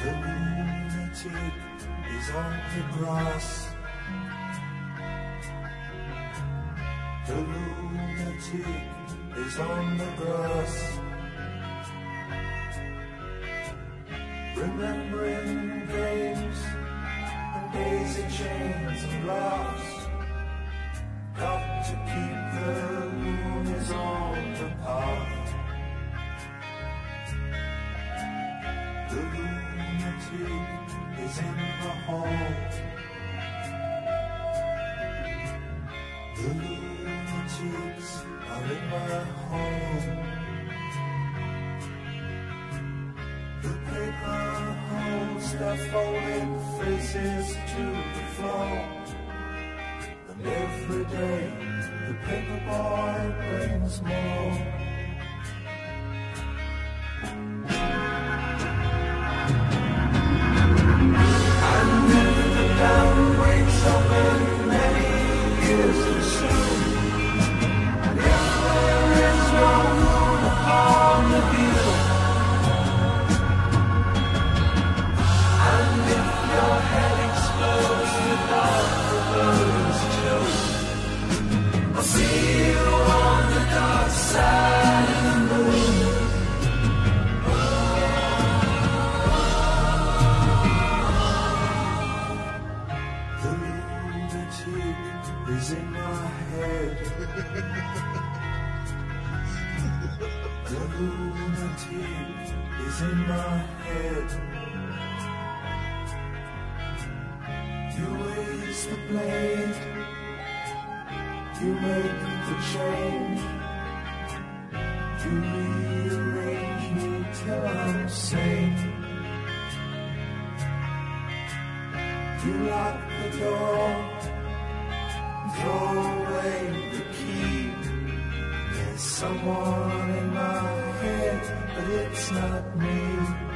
The lunatic is on the grass. The lunatic is on the grass. Remembering games and daisy chains and laughs. Got to keep the loonies on the path. The lunatic is in the hall. The lunatics are in my home. The paper holds their folded faces to the floor. In my head. The lunatic is in my head. You raise the blade. You make the change. You rearrange me till I'm sane. You lock the door, throw away the key. There's someone in my head, but it's not me.